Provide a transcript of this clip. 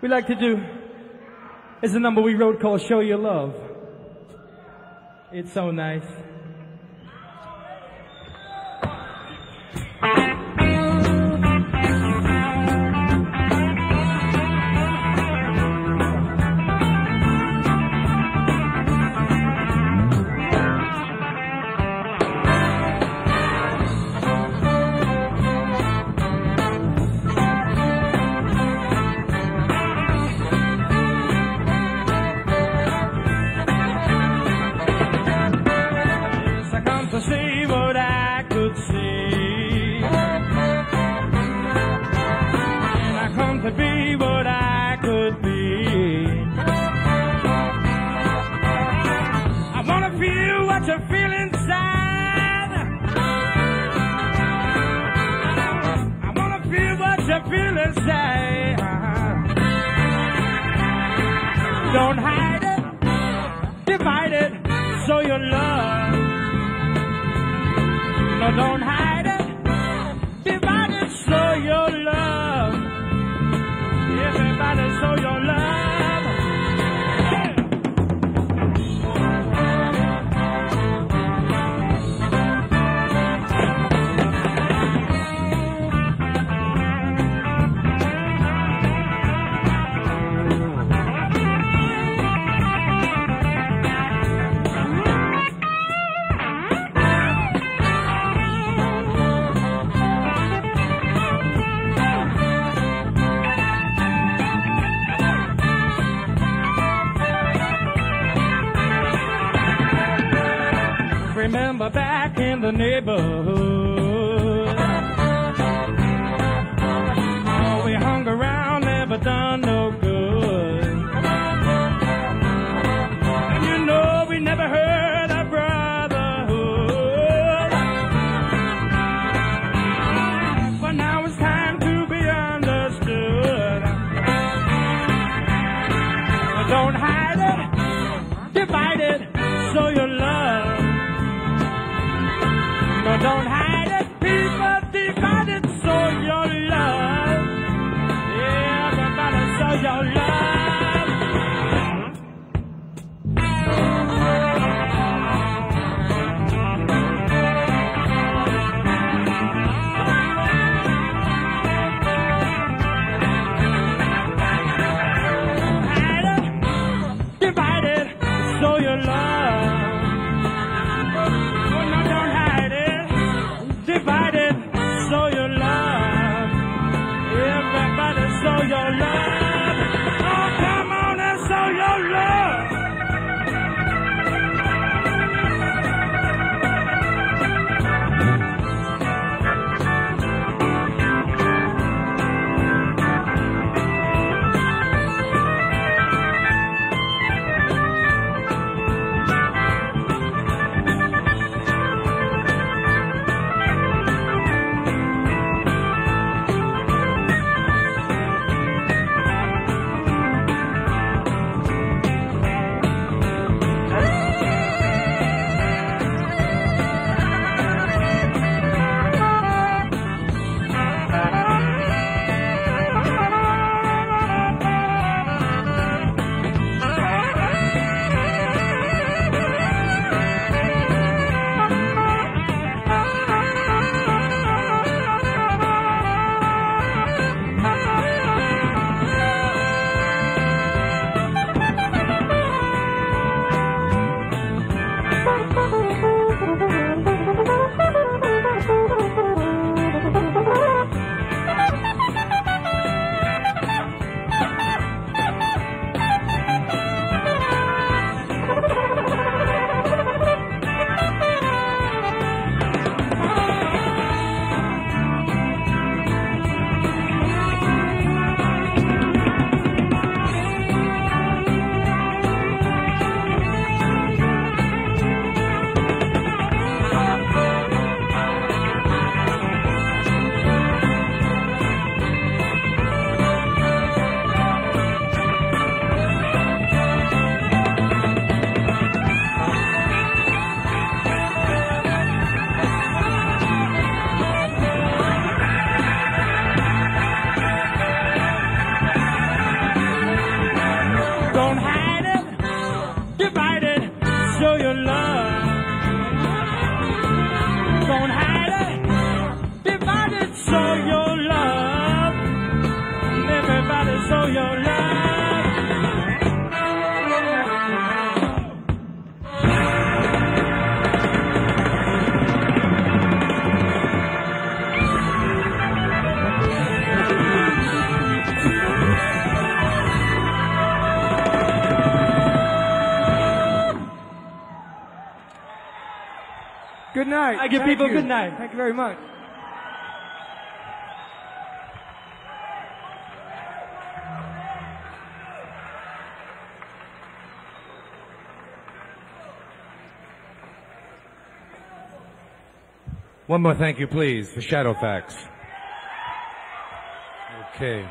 we like to do is a number we wrote called Show Your Love. It's so nice. Don't hide it, divide it, show your love. No, don't hide remember back in the neighborhood. Oh, we hung around, never done no good. Love. I give Thank people you. good night. Thank you very much. One more thank you, please, for Shadowfax. Okay.